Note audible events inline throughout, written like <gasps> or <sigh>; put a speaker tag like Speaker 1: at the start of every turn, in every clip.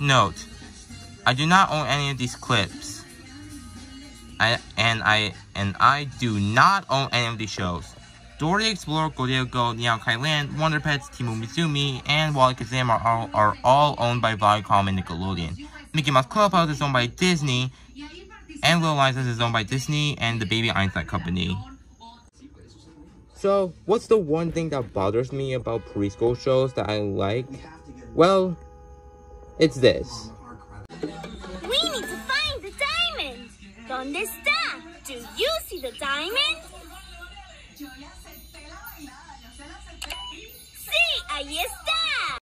Speaker 1: Note, I do not own any of these clips. I and I and I do not own any of these shows. Dora the Explorer, Go Go, Ni Hao Kai-lan, Wonder Pets, Team Umizoomi, and Wallykazam are all, are all owned by Viacom and Nickelodeon. Mickey Mouse Clubhouse is owned by Disney, and Little Liza is owned by Disney and the Baby Einstein Company. So, what's the one thing that bothers me about preschool shows that I like? Well, it's this.
Speaker 2: We need to find the diamond. ¿Dónde está? Do you see the diamond? Sí, ahí está.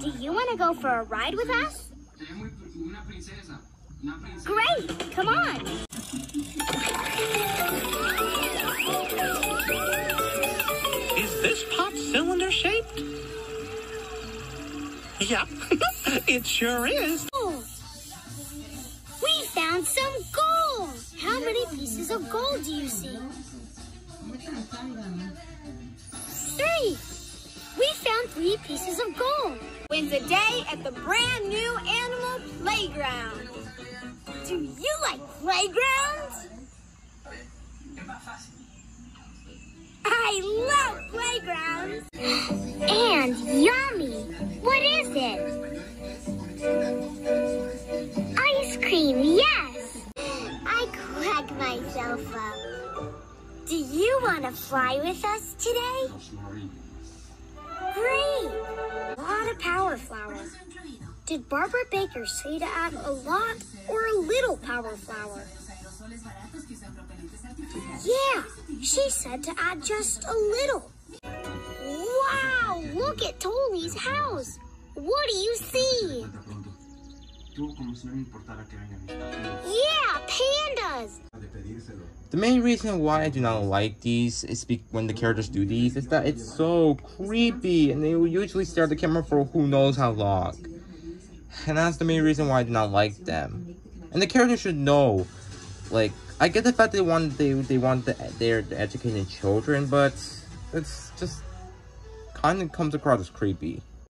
Speaker 2: Do you want to go for a ride with us? Great, come on.
Speaker 3: Yeah, <laughs> it sure is.
Speaker 2: We found some gold. How many pieces of gold do you see? Three. We found three pieces of gold. Wins a day at the brand new animal playground. Do you like playgrounds? I love playgrounds. <gasps> And. What is it? Ice cream, yes. I crack myself up. Do you want to fly with us today? Great. A lot of power flower. Did Barbara Baker say to add a lot or a little power flower? Yeah, she said to add just a little. At Tolee's house. What do you see? Yeah, pandas.
Speaker 1: The main reason why I do not like these is when the characters do these is that it's so creepy and they will usually stare at the camera for who knows how long. And that's the main reason why I do not like them. And the characters should know. Like, I get the fact they want they they want the, they're educating children, but it's just kind of comes across as creepy.